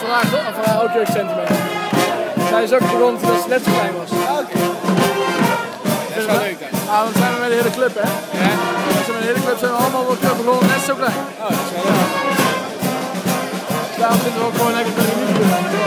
was vandaag of, uh, ook jeugd sentiment. Zij is ook gewond dat ze net zo klein was. Ah, oké. Okay. Dat is wel leuk ah, dan. Ah, want zijn we met de hele club, hè? Ja. We zijn met de hele club zijn we allemaal wel club begonnen net zo klein. Oh, dat is wel leuk. Daarom vinden we ook gewoon lekker met de muziek.